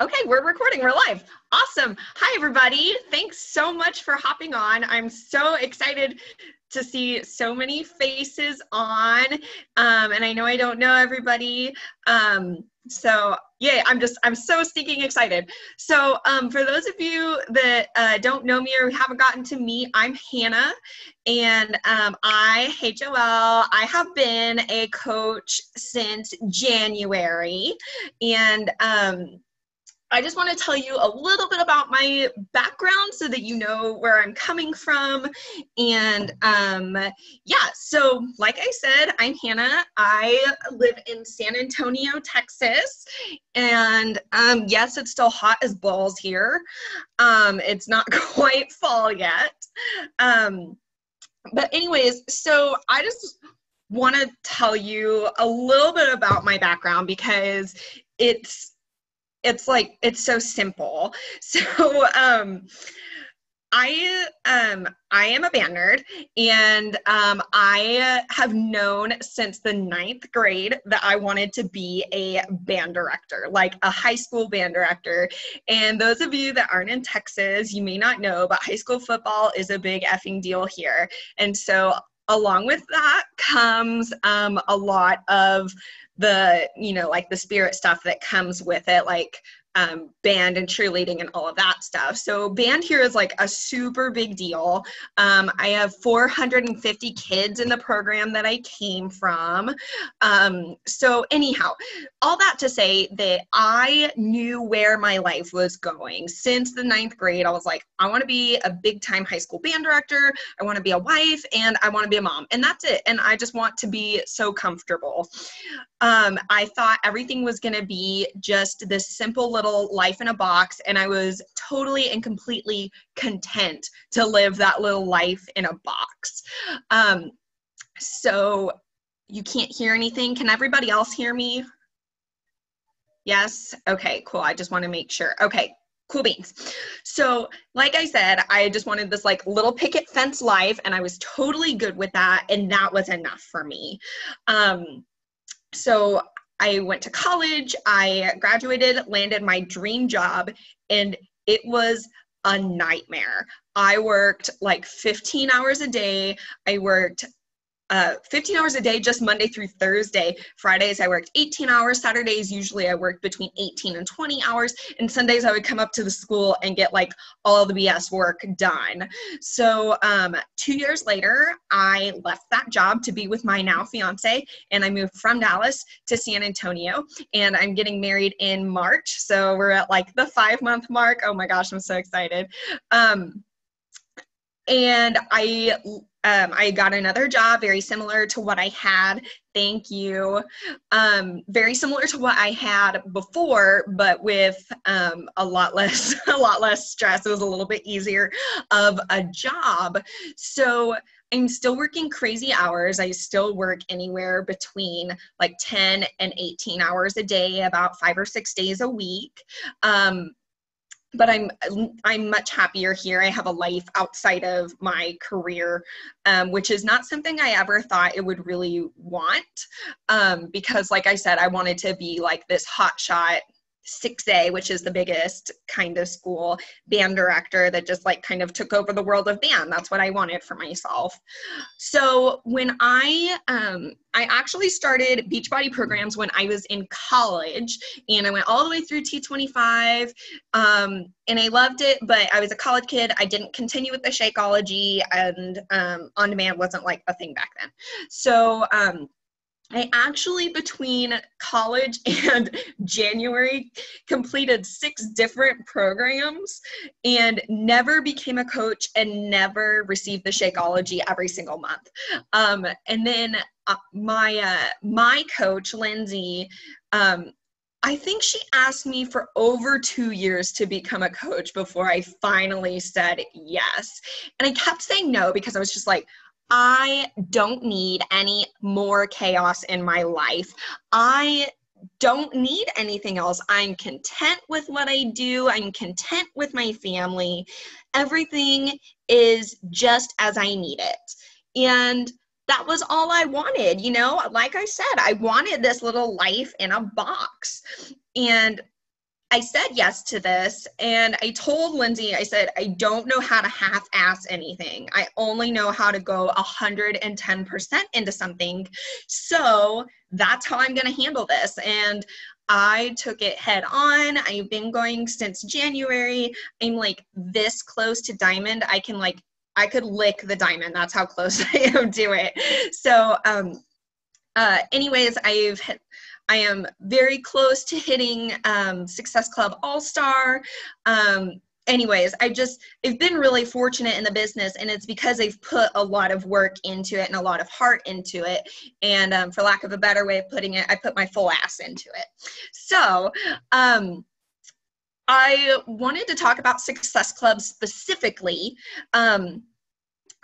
okay, we're recording, we're live. Awesome. Hi, everybody. Thanks so much for hopping on. I'm so excited to see so many faces on. Um, and I know I don't know everybody. Um, so yeah, I'm just, I'm so stinking excited. So um, for those of you that uh, don't know me or haven't gotten to meet, I'm Hanna and um, I, hey Joelle, I have been a coach since January. And um, I just want to tell you a little bit about my background so that you know where I'm coming from. And um, yeah, so like I said, I'm Hanna. I live in San Antonio, Texas. And um, yes, it's still hot as balls here. Um, it's not quite fall yet. Um, but, anyways, so I just want to tell you a little bit about my background because it's it's like it's so simple so um I um I am a band nerd and um I have known since the ninth grade that I wanted to be a band director, like a high school band director. And those of you that aren't in Texas, you may not know, but high school football is a big effing deal here. And so along with that comes um, a lot of the you know like the spirit stuff that comes with it like um, band and cheerleading and all of that stuff. So band here is like a super big deal. Um, I have 450 kids in the program that I came from. Um, so anyhow, all that to say that I knew where my life was going since the ninth grade. I was like, I want to be a big time high school band director. I want to be a wife and I want to be a mom, and that's it. And I just want to be so comfortable. Um, I thought everything was going to be just this simple little life in a box, and I was totally and completely content to live that little life in a box. Um, so you can't hear anything. Can everybody else hear me? Yes? Okay, cool. I just want to make sure. Okay, cool beans. So, like I said, I just wanted this like little picket fence life, and I was totally good with that, and that was enough for me. Um, so I went to college, I graduated, landed my dream job, and it was a nightmare. I worked like 15 hours a day. I worked uh, 15 hours a day just Monday through Thursday. Fridays I worked 18 hours. Saturdays usually I worked between 18 and 20 hours. And Sundays I would come up to the school and get like all the BS work done. So um, two years later, I left that job to be with my now fiance, and I moved from Dallas to San Antonio. And I'm getting married in March. So we're at like the five month mark. Oh my gosh, I'm so excited. Um, and I um, I got another job very similar to what I had. Thank you. Um, very similar to what I had before, but with um, a lot less a lot less stress. It was a little bit easier of a job. So I'm still working crazy hours. I still work anywhere between like 10 and 18 hours a day, about five or six days a week. Um, but I'm I'm much happier here. I have a life outside of my career, um, which is not something I ever thought it would really want, um, because like I said, I wanted to be like this hot shot 6A, which is the biggest kind of school, band director that just like kind of took over the world of band. That's what I wanted for myself. So when I um, I actually started Beachbody programs when I was in college, and I went all the way through T25, um, and I loved it. But I was a college kid. I didn't continue with the Shakeology, and um, on demand wasn't like a thing back then. So um, I actually, between college and January, completed six different programs and never became a coach and never received the Shakeology every single month. Um, and then uh, my uh, my coach, Lindsay, um, I think she asked me for over two years to become a coach before I finally said yes. And I kept saying no because I was just like, I don't need any more chaos in my life. I don't need anything else. I'm content with what I do. I'm content with my family. Everything is just as I need it. And that was all I wanted, you know? Like I said, I wanted this little life in a box. And I said yes to this and I told Lindsay, I said, I don't know how to half ass anything. I only know how to go 110% into something. So that's how I'm going to handle this. And I took it head on. I've been going since January. I'm like this close to diamond. I can like, I could lick the diamond. That's how close I am to it. So, um, uh, anyways, I've I am very close to hitting um, Success Club All Star. Um, anyways, I just I've been really fortunate in the business, and it's because I've put a lot of work into it and a lot of heart into it. And um, for lack of a better way of putting it, I put my full ass into it. So. Um, I wanted to talk about Success Club specifically um,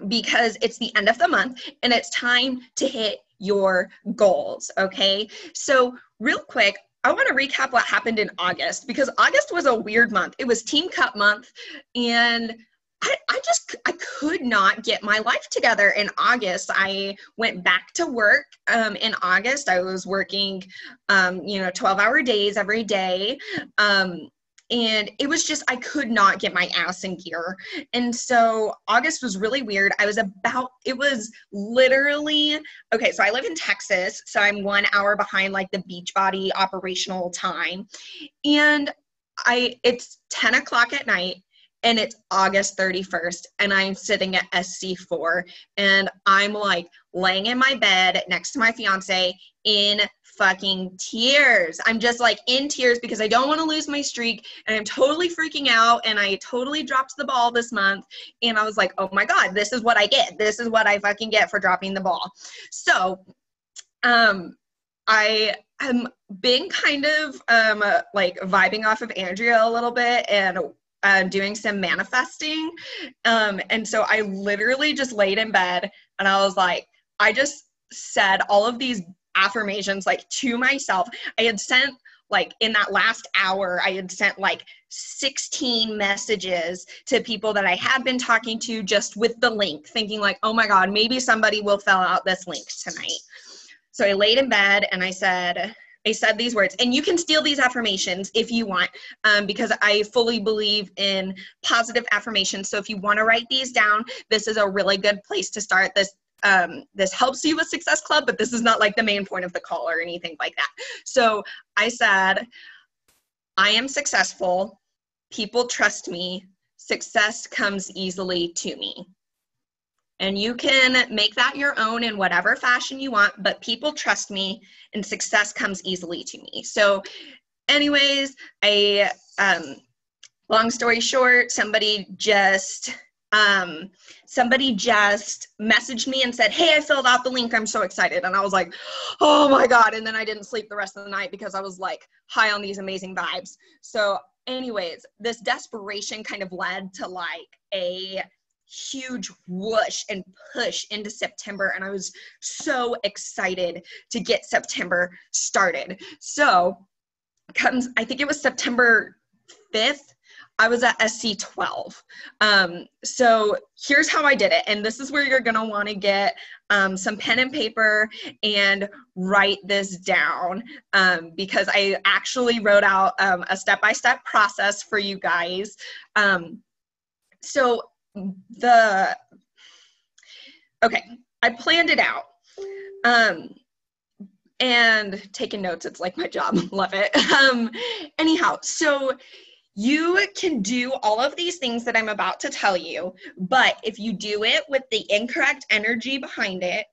because it's the end of the month and it's time to hit your goals. Okay. So, real quick, I want to recap what happened in August because August was a weird month. It was Team Cup month, and I, I just I could not get my life together in August. I went back to work um, in August. I was working, um, you know, 12 hour days every day. Um, and it was just i could not get my ass in gear. And so august was really weird. I was about it was literally okay so i live in texas so i'm one hour behind like the beachbody operational time. And i it's 10 o'clock at night and it's August 31st, and I'm sitting at SC4, and I'm like laying in my bed next to my fiance in fucking tears. I'm just like in tears because I don't want to lose my streak and I'm totally freaking out and I totally dropped the ball this month and I was like, "Oh my god, this is what I get. This is what I fucking get for dropping the ball." So, um I am being kind of um like vibing off of Andrea a little bit and uh, doing some manifesting. Um, and so I literally just laid in bed and I was like, I just said all of these affirmations like to myself. I had sent like in that last hour, I had sent like 16 messages to people that I had been talking to just with the link, thinking like, oh my God, maybe somebody will fill out this link tonight. So I laid in bed and I said, I said these words, and you can steal these affirmations if you want, um, because I fully believe in positive affirmations. So if you want to write these down, this is a really good place to start. This um, this helps you with Success Club, but this is not like the main point of the call or anything like that. So I said, I am successful. People trust me. Success comes easily to me. And you can make that your own in whatever fashion you want, but people trust me and success comes easily to me. So, anyways, I, um, long story short, somebody just um, somebody just messaged me and said, Hey, I filled out the link. I'm so excited. And I was like, Oh my God. And then I didn't sleep the rest of the night because I was like high on these amazing vibes. So, anyways, this desperation kind of led to like a huge whoosh and push into September. And I was so excited to get September started. So, comes, I think it was September 5th I was at SC12. Um, so here's how I did it. And this is where you're going to want to get um, some pen and paper and write this down um, because I actually wrote out um, a step by step process for you guys. Um, so the, okay, I planned it out. Um, and taking notes, it's like my job. Love it. Um, anyhow, so you can do all of these things that I'm about to tell you, but if you do it with the incorrect energy behind it,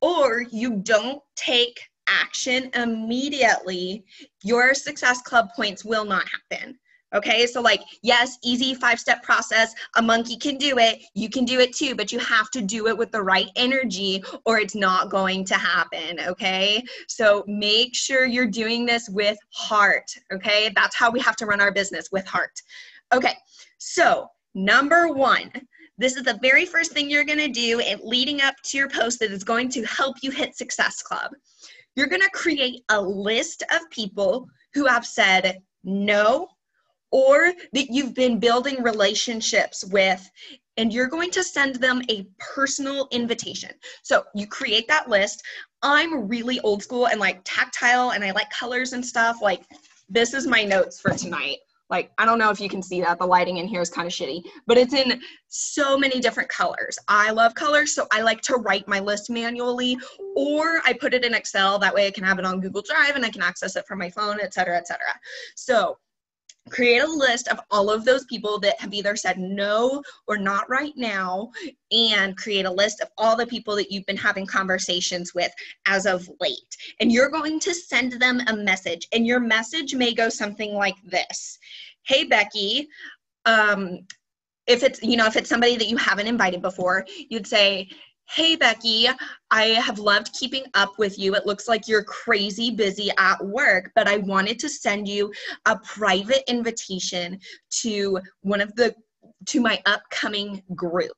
or you don't take action immediately, your success club points will not happen. Okay, so like, yes, easy five step process. A monkey can do it. You can do it too, but you have to do it with the right energy or it's not going to happen. Okay, so make sure you're doing this with heart. Okay, that's how we have to run our business with heart. Okay, so number one, this is the very first thing you're gonna do and leading up to your post that is going to help you hit Success Club. You're gonna create a list of people who have said no or that you've been building relationships with and you're going to send them a personal invitation. So you create that list. I'm really old school and like tactile and I like colors and stuff. Like this is my notes for tonight like i don't know if you can see that the lighting in here is kind of shitty but it's in so many different colors i love colors so i like to write my list manually or i put it in excel that way i can have it on google drive and i can access it from my phone etc etc so create a list of all of those people that have either said no or not right now and create a list of all the people that you've been having conversations with as of late. And you're going to send them a message and your message may go something like this. Hey becky um, if it's you know if it's somebody that you haven't invited before you'd say Hey, Becky, I have loved keeping up with you. It looks like you're crazy busy at work, but I wanted to send you a private invitation to one of the to my upcoming group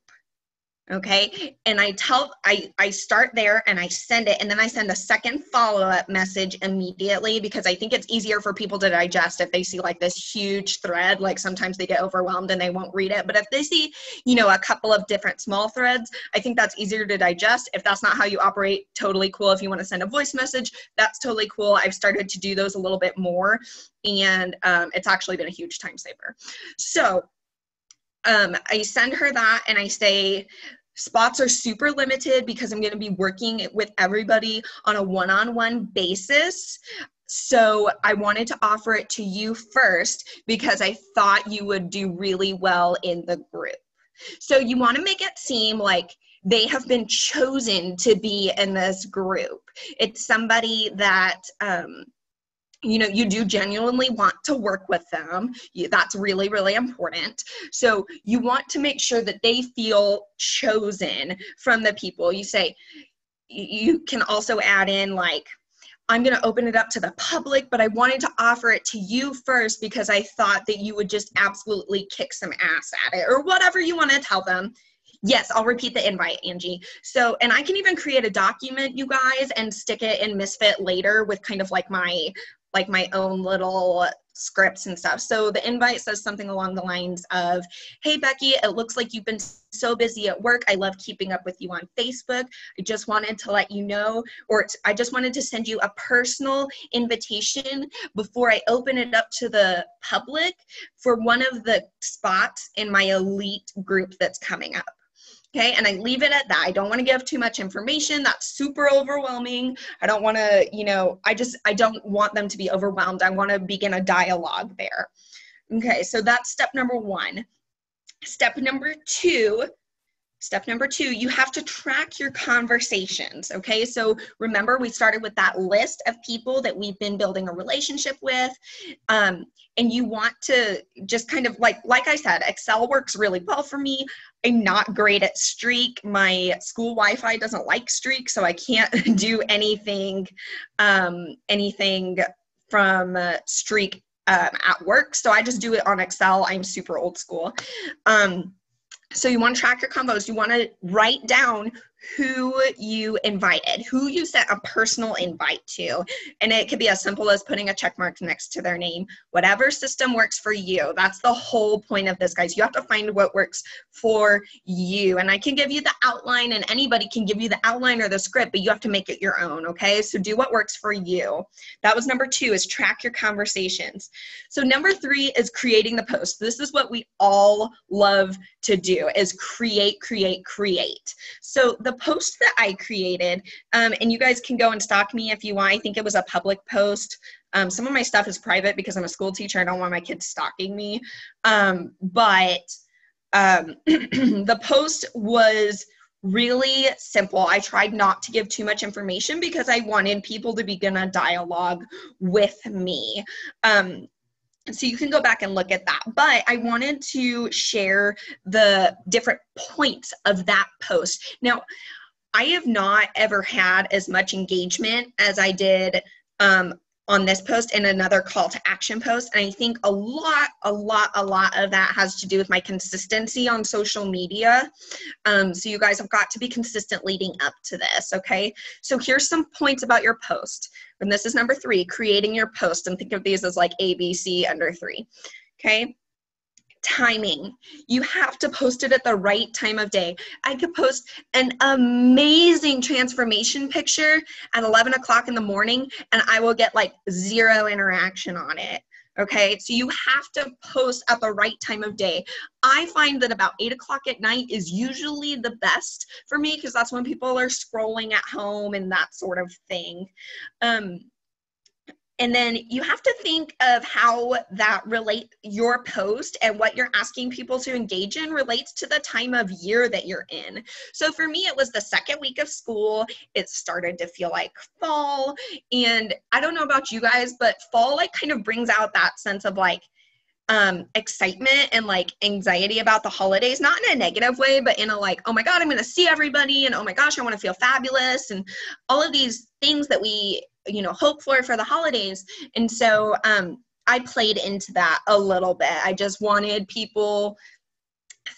okay? And i tell i i start there and i send it and then i send a second follow-up message immediately because i think it's easier for people to digest if they see like this huge thread like sometimes they get overwhelmed and they won't read it. But if they see you know a couple of different small threads i think that's easier to digest. If that's not how you operate totally cool. If you want to send a voice message that's totally cool. I've started to do those a little bit more and um, it's actually been a huge time saver. So um, I send her that and I say, spots are super limited because I'm going to be working with everybody on a one on one basis. So I wanted to offer it to you first because I thought you would do really well in the group. So you want to make it seem like they have been chosen to be in this group. It's somebody that um, you know you do genuinely want to work with them that's really really important so you want to make sure that they feel chosen from the people you say you can also add in like I'm going to open it up to the public, but I wanted to offer it to you first because I thought that you would just absolutely kick some ass at it, or whatever you want to tell them. Yes, I'll repeat the invite, Angie. So, and I can even create a document, you guys, and stick it in Misfit later with kind of like my like my own little scripts and stuff. So the invite says something along the lines of, Hey, Becky, it looks like you've been so busy at work. I love keeping up with you on Facebook. I just wanted to let you know, or I just wanted to send you a personal invitation before I open it up to the public for one of the spots in my elite group that's coming up. Okay, and I leave it at that. I don't want to give too much information. That's super overwhelming. I don't want to, you know, I just, I don't want them to be overwhelmed. I want to begin a dialogue there. Okay, so that's step number one. Step number two Step number two, you have to track your conversations. Okay, so remember we started with that list of people that we've been building a relationship with. Um, and you want to just kind of like, like I said, Excel works really well for me. I'm not great at Streak. My school Wi-Fi doesn't like Streak, so I can't do anything, um, anything from uh, Streak um, at work. So I just do it on Excel. I'm super old school. Um, so you want to track your combos. You want to write down who you invited, who you sent a personal invite to. And it could be as simple as putting a check mark next to their name. Whatever system works for you. That's the whole point of this, guys. You have to find what works for you. And I can give you the outline, and anybody can give you the outline or the script, but you have to make it your own, okay? So do what works for you. That was number two, is track your conversations. So number three is creating the post. This is what we all love to do, is create, create, create. So the the post that I created, um, and you guys can go and stalk me if you want. I think it was a public post. Um, some of my stuff is private because I'm a school teacher. I don't want my kids stalking me. Um, but um, the post was really simple. I tried not to give too much information because I wanted people to begin a dialogue with me. Um, so you can go back and look at that. But I wanted to share the different points of that post. Now, I have not ever had as much engagement as I did um, on this post and another call to action post. And I think a lot, a lot, a lot of that has to do with my consistency on social media. Um, so you guys have got to be consistent leading up to this, okay? So here's some points about your post. And this is number three, creating your post. And think of these as like ABC under three, okay? Timing. You have to post it at the right time of day. I could post an amazing transformation picture at 11 o'clock in the morning and I will get like zero interaction on it. Okay, so you have to post at the right time of day. I find that about eight o'clock at night is usually the best for me because that's when people are scrolling at home and that sort of thing. Um, and then you have to think of how that relate your post and what you're asking people to engage in relates to the time of year that you're in. So for me it was the second week of school. It started to feel like fall. And i don't know about you guys but fall like kind of brings out that sense of like um, excitement and like anxiety about the holidays, not in a negative way, but in a like, oh my God, I'm going to see everybody, and oh my gosh, I want to feel fabulous, and all of these things that we you know hope for for the holidays. And so um i played into that a little bit. I just wanted people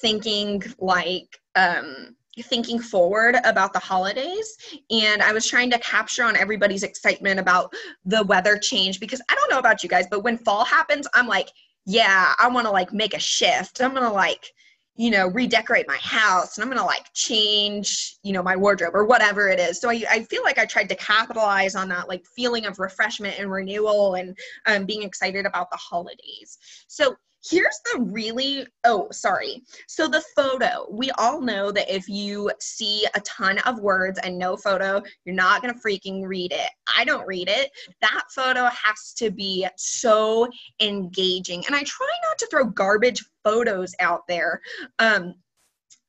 thinking like um thinking forward about the holidays. And i was trying to capture on everybody's excitement about the weather change because i don't know about you guys but when fall happens i'm like yeah i want to like make a shift. I'm gonna like you know, redecorate my house and I'm going to like change, you know, my wardrobe or whatever it is. So I, I feel like I tried to capitalize on that like feeling of refreshment and renewal and um, being excited about the holidays. So here's the really oh sorry. So the photo we all know that if you see a ton of words and no photo you're not going to freaking read it. I don't read it. That photo has to be so engaging. And i try not to throw garbage photos out there. Um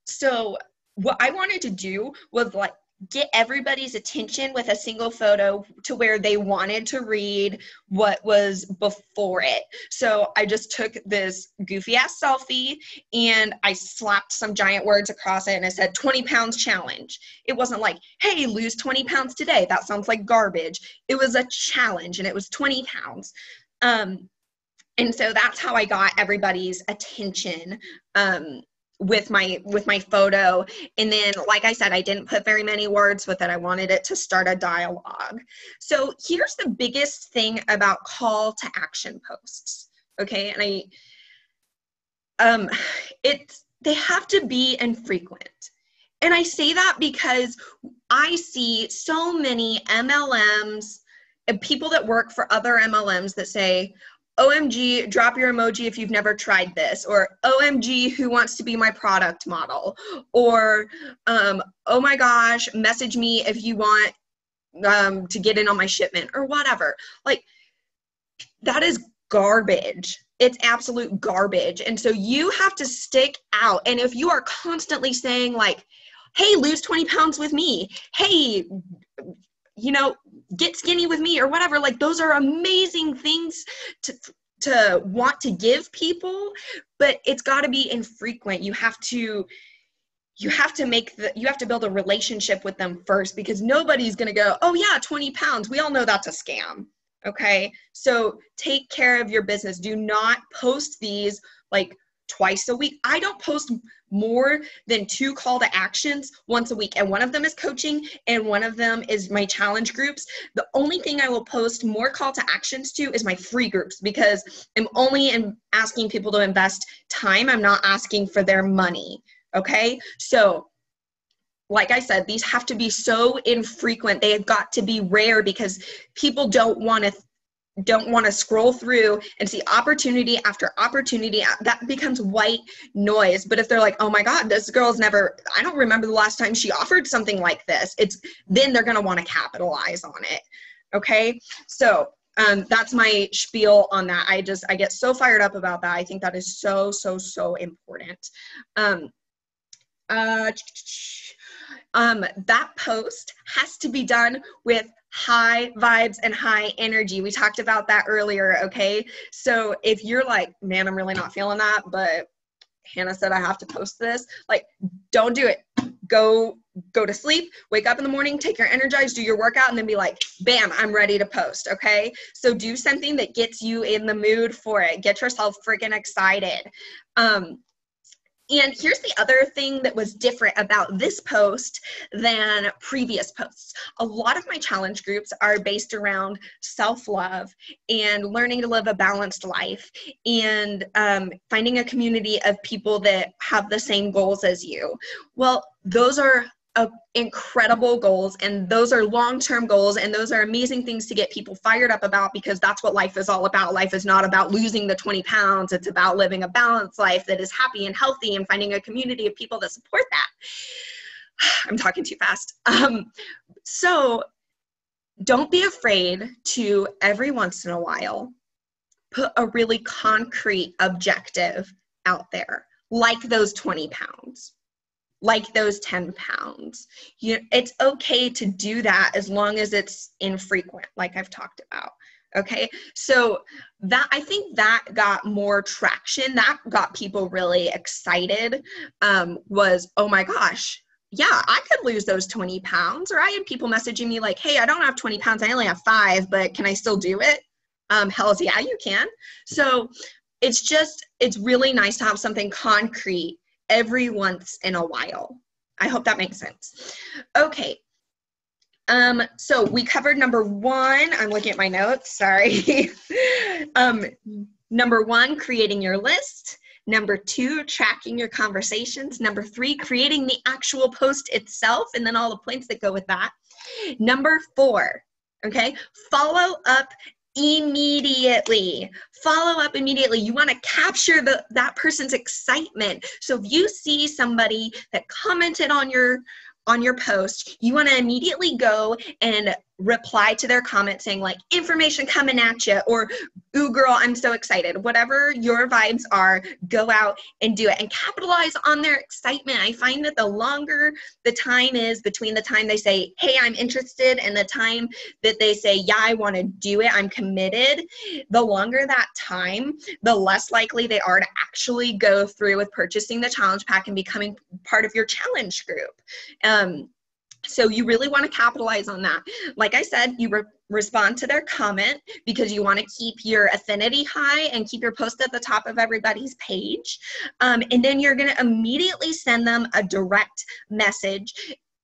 so what i wanted to do was like get everybody's attention with a single photo to where they wanted to read what was before it. So I just took this goofy ass selfie and I slapped some giant words across it and it said 20 pounds challenge. It wasn't like, hey, lose 20 pounds today. That sounds like garbage. It was a challenge and it was 20 pounds. Um, and so that's how I got everybody's attention um, with my with my photo. And then like i said i didn't put very many words with it. I wanted it to start a dialogue. So here's the biggest thing about call to action posts okay? And i um it's they have to be infrequent. And i say that because i see so many mlms and people that work for other mlms that say OMG, drop your emoji if you've never tried this, or OMG, who wants to be my product model, or um, oh my gosh, message me if you want um, to get in on my shipment, or whatever. Like, that is garbage. It's absolute garbage. And so you have to stick out. And if you are constantly saying, like, hey, lose 20 pounds with me, hey, you know get skinny with me or whatever like those are amazing things to to want to give people but it's got to be infrequent. You have to you have to make the you have to build a relationship with them first because nobody's going to go oh yeah 20 pounds. We all know that's a scam okay? So take care of your business. Do not post these like twice a week. I don't post more than two call to actions once a week, and one of them is coaching, and one of them is my challenge groups. The only thing I will post more call to actions to is my free groups because I'm only in asking people to invest time. I'm not asking for their money. Okay, so like I said, these have to be so infrequent. They have got to be rare because people don't want to don't want to scroll through and see opportunity after opportunity that becomes white noise. But if they're like oh my god this girl's never i don't remember the last time she offered something like this. It's then they're going to want to capitalize on it okay? So um, that's my spiel on that. I just i get so fired up about that. I think that is so so so important. Um, uh, um, that post has to be done with high vibes and high energy. We talked about that earlier, okay? So if you're like, man, I'm really not feeling that, but Hanna said I have to post this, like don't do it. Go go to sleep, wake up in the morning, take your energize, do your workout and then be like, "Bam, I'm ready to post." Okay? So do something that gets you in the mood for it. Get yourself freaking excited. Um and here's the other thing that was different about this post than previous posts. A lot of my challenge groups are based around self love and learning to live a balanced life and um, finding a community of people that have the same goals as you. Well, those are uh, incredible goals and those are long-term goals and those are amazing things to get people fired up about because that's what life is all about. Life is not about losing the 20 pounds. It's about living a balanced life that is happy and healthy and finding a community of people that support that. I'm talking too fast. Um, so don't be afraid to every once in a while put a really concrete objective out there like those 20 pounds like those 10 pounds. You, it's okay to do that as long as it's infrequent, like I've talked about. Okay, so that I think that got more traction. That got people really excited. Um, was oh my gosh, yeah, I could lose those 20 pounds. Or I had people messaging me like, hey, I don't have 20 pounds, I only have five, but can I still do it? Um, hells yeah, you can. So it's just, it's really nice to have something concrete every once in a while. I hope that makes sense. Okay. Um, so we covered number one. I'm looking at my notes, sorry. um, number one, creating your list. Number two, tracking your conversations. Number three, creating the actual post itself and then all the points that go with that. Number four, okay, follow up immediately. Follow up immediately. You want to capture the that person's excitement. So if you see somebody that commented on your on your post you want to immediately go and reply to their comment saying like information coming at you or ooh girl i'm so excited. Whatever your vibes are go out and do it and capitalize on their excitement. I find that the longer the time is between the time they say hey i'm interested and the time that they say yeah i want to do it i'm committed the longer that time the less likely they are to actually go through with purchasing the challenge pack and becoming part of your challenge group. Um, so you really want to capitalize on that. Like I said, you re- respond to their comment because you want to keep your affinity high and keep your post at the top of everybody's page. Um, and then you're going to immediately send them a direct message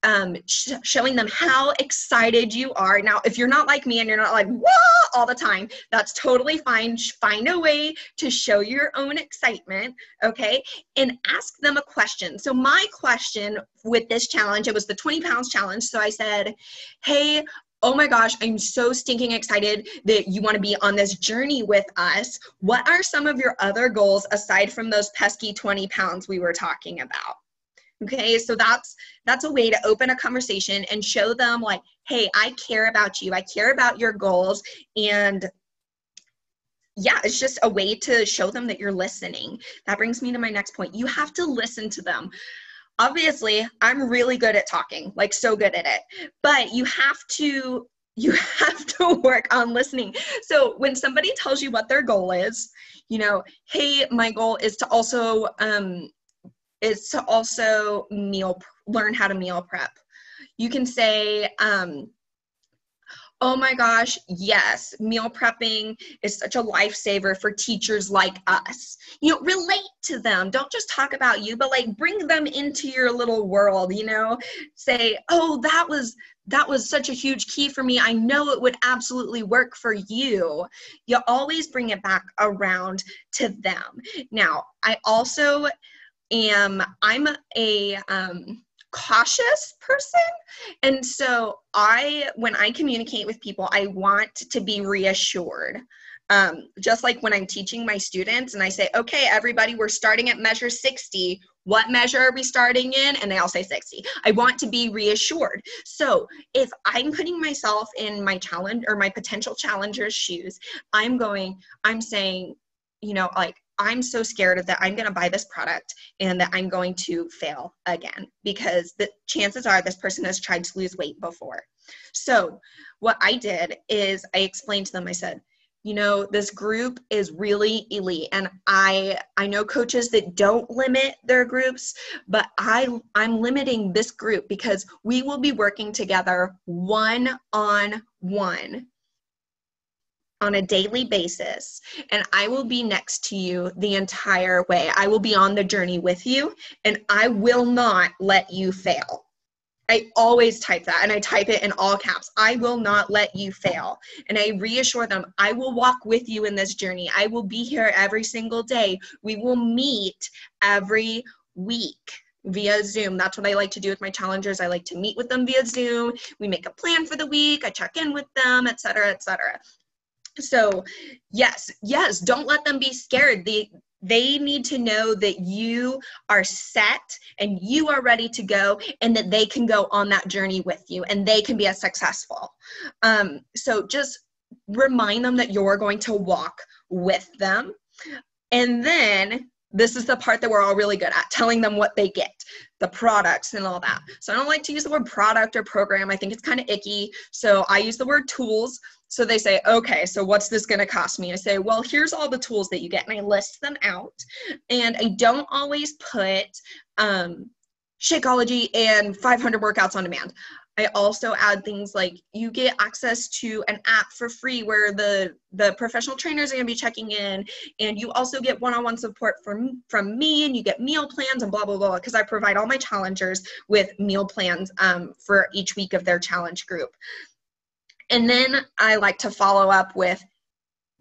um, sh- showing them how excited you are. Now, if you're not like me and you're not like, whoa, all the time, that's totally fine. Find a way to show your own excitement, okay? And ask them a question. So, my question with this challenge, it was the 20 pounds challenge. So, I said, hey, oh my gosh, I'm so stinking excited that you want to be on this journey with us. What are some of your other goals aside from those pesky 20 pounds we were talking about? Okay so that's that's a way to open a conversation and show them like hey i care about you. I care about your goals. And yeah it's just a way to show them that you're listening. That brings me to my next point. You have to listen to them. Obviously i'm really good at talking like so good at it. But you have to you have to work on listening. So when somebody tells you what their goal is you know hey my goal is to also um, is to also meal learn how to meal prep. You can say, um, oh my gosh, yes, meal prepping is such a lifesaver for teachers like us. You know, relate to them. Don't just talk about you, but like bring them into your little world, you know? Say, oh, that was that was such a huge key for me. I know it would absolutely work for you. You always bring it back around to them. Now, I also am I'm a um, cautious person. And so i when i communicate with people i want to be reassured. Um, just like when i'm teaching my students and i say okay everybody we're starting at measure 60 what measure are we starting in? And they all say 60 i want to be reassured. So if i'm putting myself in my challenge or my potential challenger's shoes i'm going i'm saying you know like I'm so scared that I'm going to buy this product and that I'm going to fail again because the chances are this person has tried to lose weight before. So, what I did is I explained to them, I said, you know this group is really elite and i i know coaches that don't limit their groups but i i'm limiting this group because we will be working together one on one on a daily basis and I will be next to you the entire way. I will be on the journey with you and I will not let you fail. I always type that and I type it in all caps. I will not let you fail. And I reassure them, I will walk with you in this journey. I will be here every single day. We will meet every week via Zoom. That's what I like to do with my challengers. I like to meet with them via Zoom. We make a plan for the week. I check in with them, etc., etc. So, yes, yes, don't let them be scared. The they need to know that you are set and you are ready to go and that they can go on that journey with you and they can be as successful um, so just remind them that you're going to walk with them and then this is the part that we're all really good at telling them what they get the products and all that. So i don't like to use the word product or program. I think it's kind of icky. So i use the word tools. So they say okay so what's this going to cost me? I say well here's all the tools that you get and i list them out. And i don't always put um, shakeology and 500 workouts on demand I also add things like you get access to an app for free where the the professional trainers are going to be checking in and you also get one-on-one support from from me and you get meal plans and blah blah blah because I provide all my challengers with meal plans um, for each week of their challenge group. And then I like to follow up with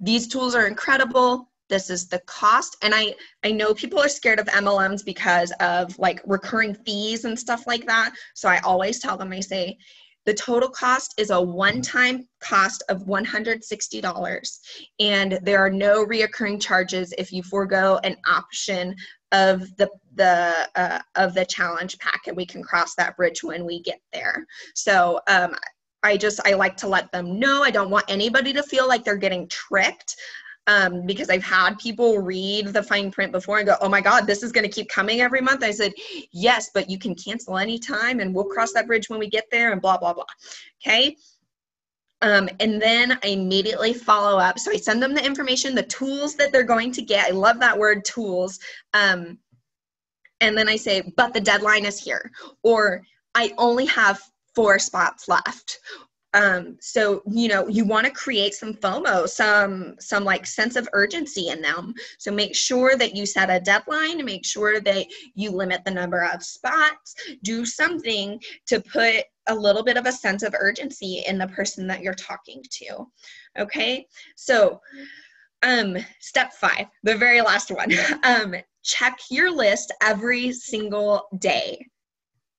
these tools are incredible this is the cost. And i i know people are scared of mlms because of like recurring fees and stuff like that. So i always tell them i say the total cost is a one-time cost of $160 and there are no reoccurring charges if you forego an option of the the uh, of the challenge pack and we can cross that bridge when we get there. So um, I just I like to let them know. I don't want anybody to feel like they're getting tricked um, because I've had people read the fine print before and go, oh my God, this is going to keep coming every month. I said, yes, but you can cancel anytime and we'll cross that bridge when we get there and blah, blah, blah. Okay. Um, and then I immediately follow up. So I send them the information, the tools that they're going to get. I love that word tools. Um, and then I say, but the deadline is here. Or I only have four spots left um, so you know you want to create some fomo some some like sense of urgency in them. So make sure that you set a deadline make sure that you limit the number of spots. Do something to put a little bit of a sense of urgency in the person that you're talking to okay? So um step five the very last one. Um check your list every single day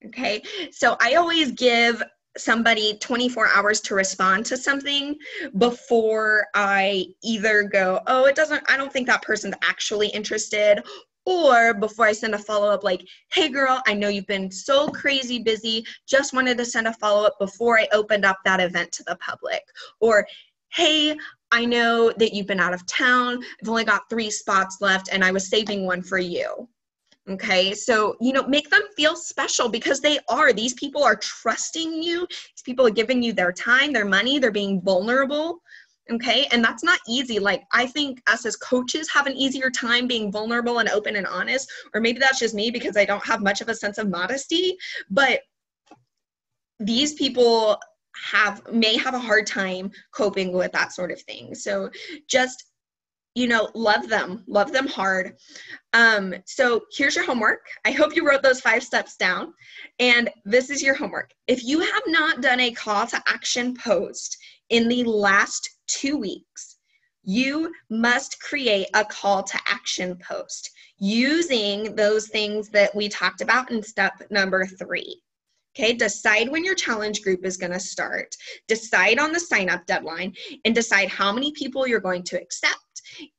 okay? So i always give somebody 24 hours to respond to something before I either go, oh, it doesn't, I don't think that person's actually interested, or before I send a follow up, like, hey girl, I know you've been so crazy busy, just wanted to send a follow up before I opened up that event to the public, or hey, I know that you've been out of town, I've only got three spots left, and I was saving one for you. Okay, so you know, make them feel special because they are. These people are trusting you, these people are giving you their time, their money, they're being vulnerable. Okay, and that's not easy. Like, I think us as coaches have an easier time being vulnerable and open and honest, or maybe that's just me because I don't have much of a sense of modesty, but these people have may have a hard time coping with that sort of thing. So just you know, love them, love them hard. Um, so here's your homework. I hope you wrote those five steps down. And this is your homework. If you have not done a call to action post in the last two weeks, you must create a call to action post using those things that we talked about in step number three. Okay, decide when your challenge group is going to start, decide on the sign up deadline, and decide how many people you're going to accept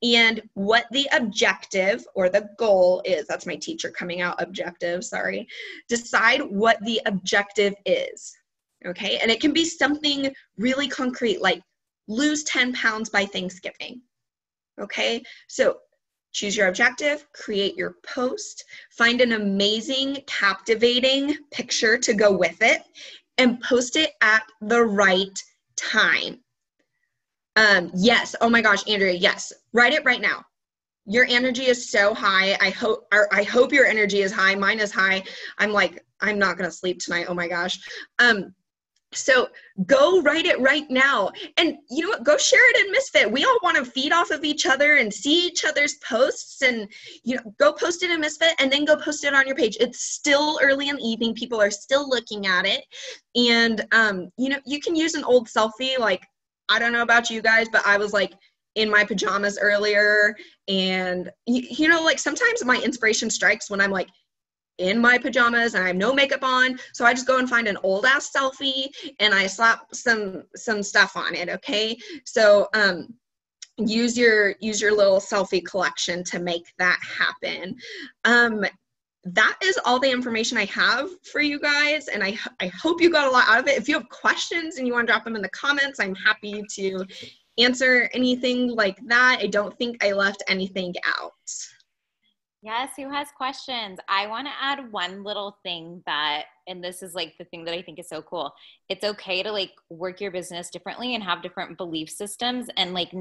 and what the objective or the goal is. That's my teacher coming out, objective, sorry. Decide what the objective is. Okay, and it can be something really concrete like lose 10 pounds by Thanksgiving. Okay, so choose your objective, create your post, find an amazing, captivating picture to go with it, and post it at the right time. Um, yes. Oh my gosh, Andrea. Yes. Write it right now. Your energy is so high. I hope. I hope your energy is high. Mine is high. I'm like, I'm not gonna sleep tonight. Oh my gosh. Um, So go write it right now. And you know what? Go share it in Misfit. We all want to feed off of each other and see each other's posts and you know go post it in Misfit and then go post it on your page. It's still early in the evening. People are still looking at it. And um, you know, you can use an old selfie. Like, I don't know about you guys, but I was like in my pajamas earlier. And you, you know, like sometimes my inspiration strikes when I'm like, in my pajamas and I have no makeup on. So I just go and find an old ass selfie and I slap some some stuff on it. Okay. So um use your use your little selfie collection to make that happen. Um that is all the information I have for you guys, and I, I hope you got a lot out of it. If you have questions and you want to drop them in the comments, I'm happy to answer anything like that. I don't think I left anything out. Yes, who has questions? I want to add one little thing that, and this is like the thing that I think is so cool. It's okay to like work your business differently and have different belief systems. And like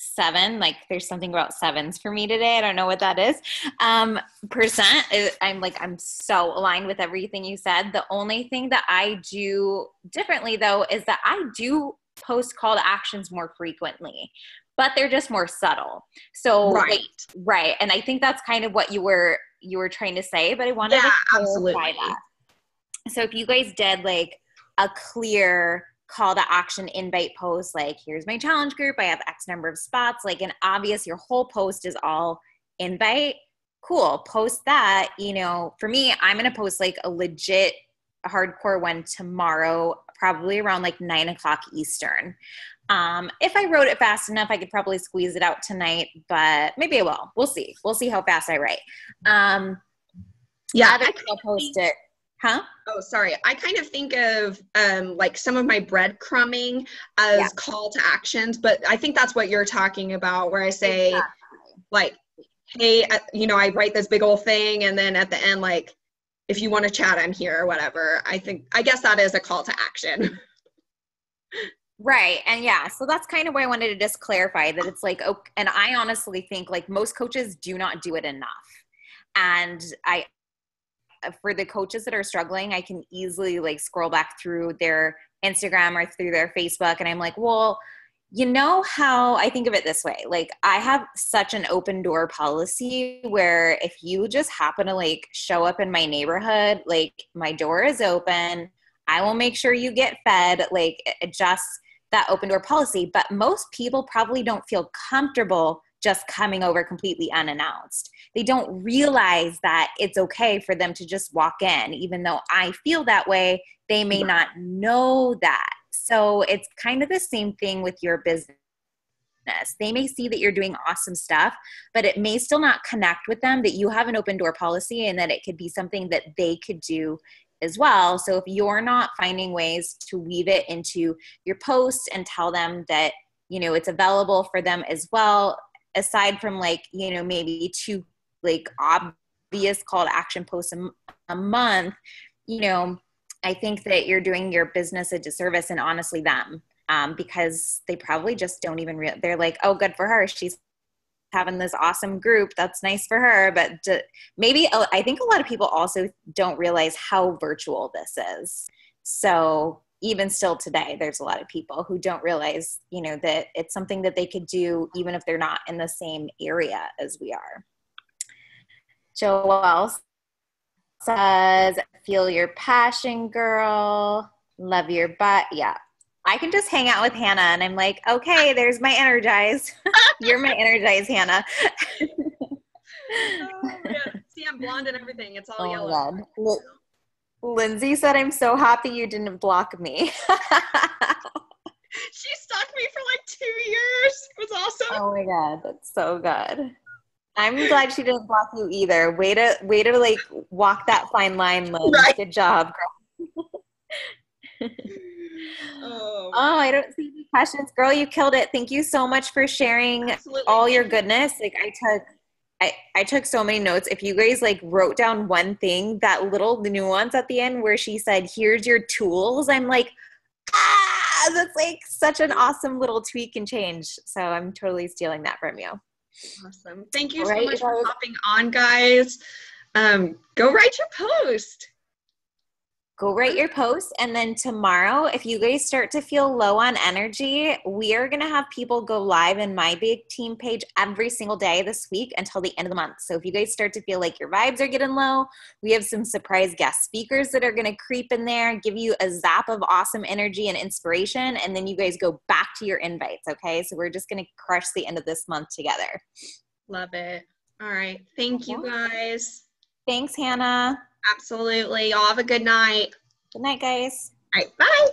99.7, like there's something about sevens for me today. I don't know what that is. Um, percent, I'm like, I'm so aligned with everything you said. The only thing that I do differently though is that I do post call to actions more frequently but they're just more subtle. So right, like, right, and I think that's kind of what you were you were trying to say, but I wanted yeah, to clarify absolutely. that. So if you guys did like a clear call to action invite post, like here's my challenge group, I have X number of spots, like an obvious, your whole post is all invite. Cool, post that. You know, for me, I'm gonna post like a legit hardcore one tomorrow, probably around like nine o'clock Eastern. Um, if I wrote it fast enough, I could probably squeeze it out tonight, but maybe I will. We'll see. We'll see how fast I write. Um, yeah, I will post it. Huh? Oh, sorry. I kind of think of um, like some of my breadcrumbing as yeah. call to actions, but I think that's what you're talking about, where I say, exactly. like, hey, uh, you know, I write this big old thing, and then at the end, like, if you want to chat, I'm here or whatever. I think, I guess that is a call to action. Right. And yeah, so that's kind of why I wanted to just clarify that it's like, okay, and I honestly think like most coaches do not do it enough. And I, for the coaches that are struggling, I can easily like scroll back through their Instagram or through their Facebook and I'm like, well, you know how I think of it this way like I have such an open door policy where if you just happen to like show up in my neighborhood, like my door is open. I will make sure you get fed. Like, eh, just that open door policy, but most people probably don't feel comfortable just coming over completely unannounced. They don't realize that it's okay for them to just walk in, even though I feel that way, they may not know that. So it's kind of the same thing with your business. They may see that you're doing awesome stuff, but it may still not connect with them that you have an open door policy and that it could be something that they could do as well. So if you're not finding ways to weave it into your posts and tell them that, you know, it's available for them as well, aside from like, you know, maybe two like obvious call to action posts a, a month, you know, I think that you're doing your business a disservice and honestly them um, because they probably just don't even real. They're like, oh, good for her. She's having this awesome group that's nice for her but maybe uh, i think a lot of people also don't realize how virtual this is so even still today there's a lot of people who don't realize you know that it's something that they could do even if they're not in the same area as we are joelle says feel your passion girl love your butt yeah I can just hang out with Hanna and I'm like, okay, there's my energize. You're my energize, Hanna. oh, See, I'm blonde and everything. It's all oh, yellow. Lindsay said, I'm so happy you didn't block me. she stalked me for like two years. It was awesome. Oh my God, that's so good. I'm glad she didn't block you either. Way to way to like walk that fine line, Liz. Right. Good job, girl. Oh. oh, I don't see any questions. Girl, you killed it. Thank you so much for sharing Absolutely. all your goodness. Like I took I, I took so many notes. If you guys like wrote down one thing, that little nuance at the end where she said, Here's your tools, I'm like, ah, that's like such an awesome little tweak and change. So I'm totally stealing that from you. Awesome. Thank you so much for hopping on, guys. Um, go write your post. Go write your post and then tomorrow if you guys start to feel low on energy we are going to have people go live in my big team page every single day this week until the end of the month. So if you guys start to feel like your vibes are getting low we have some surprise guest speakers that are going to creep in there give you a zap of awesome energy and inspiration and then you guys go back to your invites okay? So we're just going to crush the end of this month together. Love it. All right. Thank you guys. Thanks Hanna Absolutely. Y'all have a good night. Good night, guys. All right. Bye.